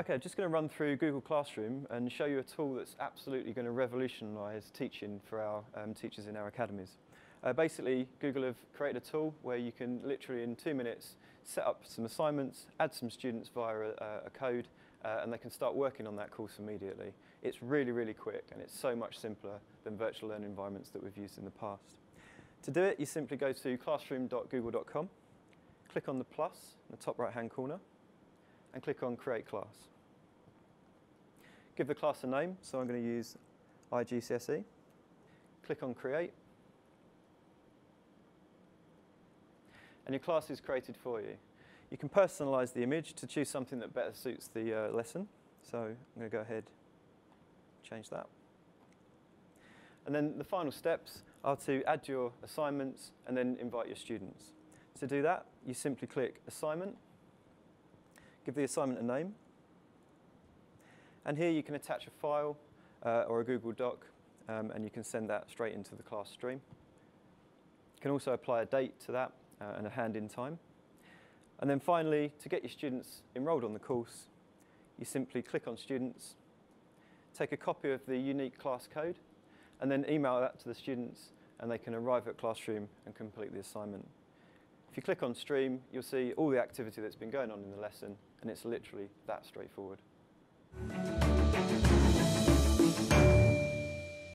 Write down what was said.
Okay, I'm just going to run through Google Classroom and show you a tool that's absolutely going to revolutionise teaching for our um, teachers in our academies. Uh, basically, Google have created a tool where you can literally in two minutes set up some assignments, add some students via a, a code, uh, and they can start working on that course immediately. It's really, really quick and it's so much simpler than virtual learning environments that we've used in the past. To do it, you simply go to classroom.google.com, click on the plus in the top right hand corner, and click on Create Class. Give the class a name, so I'm going to use IGCSE. Click on Create. And your class is created for you. You can personalise the image to choose something that better suits the uh, lesson. So I'm going to go ahead change that. And then the final steps are to add your assignments and then invite your students. To do that, you simply click Assignment, give the assignment a name, and here you can attach a file uh, or a Google Doc um, and you can send that straight into the class stream. You can also apply a date to that uh, and a hand-in time. And then finally, to get your students enrolled on the course, you simply click on Students, take a copy of the unique class code, and then email that to the students and they can arrive at Classroom and complete the assignment. If you click on Stream, you'll see all the activity that's been going on in the lesson, and it's literally that straightforward.